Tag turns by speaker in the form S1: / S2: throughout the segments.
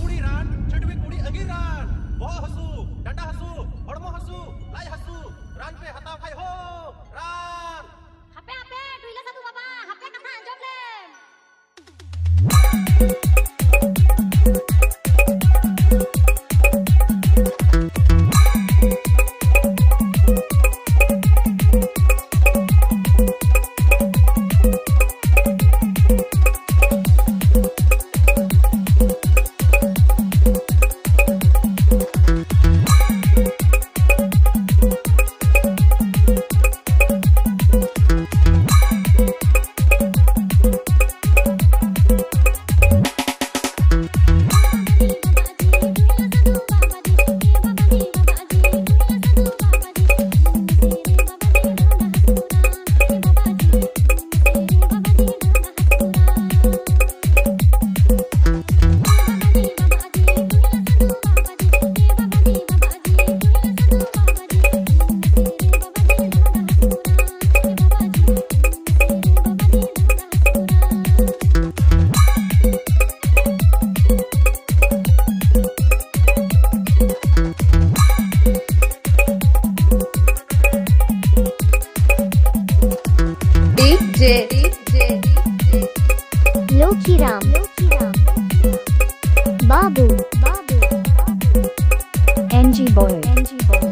S1: kudi ran chedwi kudi angiran bo hasu danda hasu hormo hasu lai hasu ran pe hataw khai ho ran
S2: DJ.
S3: Lokiram. Babu. NG Boy. NG Boy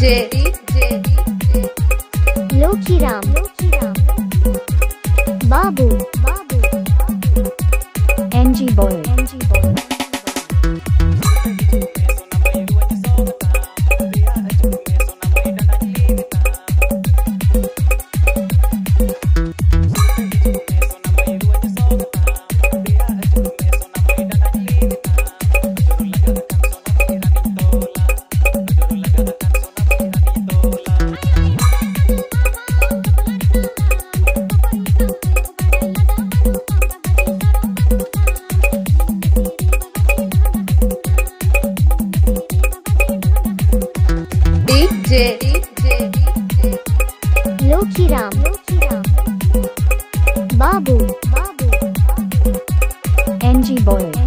S2: जे लोकी
S3: Babu Babu NG boy NG boy DJ
S2: लोकी राम
S3: बाबू। Babu NG boy.